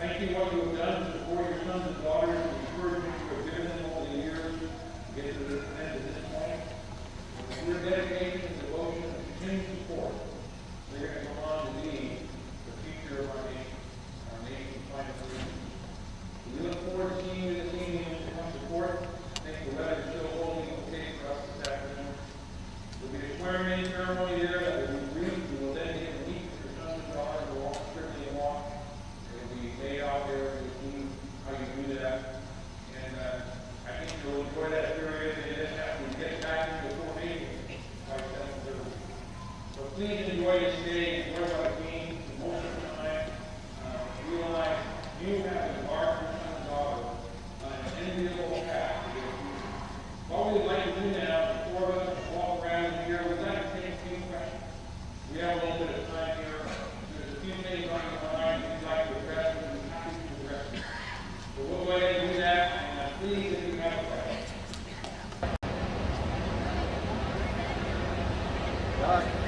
Thank you what you have done to support your sons and daughters, and encouragement you have given them over the years to get to this, end to this point. With your dedication and devotion and continued support, they're going to go on to be the future of our nation, our nation's finest leaders. We look forward to seeing you this evening in come support. I think the weather is still holding okay for us this afternoon. There'll be swearing in ceremony there that will be brief. We will then get to meet with your sons and daughters, we'll walk strictly along. It'll be laid out there, you'll see how you do that. And, uh, I thirty. So please enjoy enjoy what most of the time. Uh, realize you have and daughter. What we'd to do now, walk around here, we'd to take questions. We have a little bit of time here. There's a few things on you'd like to address, we'd. So we'll go ahead and do that, and uh, please, if you have a Doc,